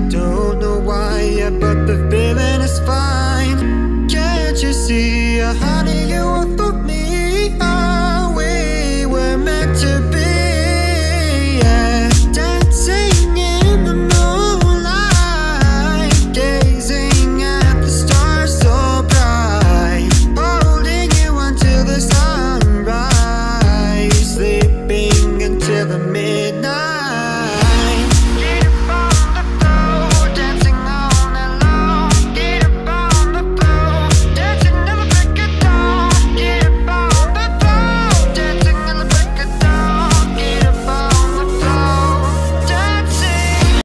I don't know why, yeah, but the feeling is fine. Can't you see?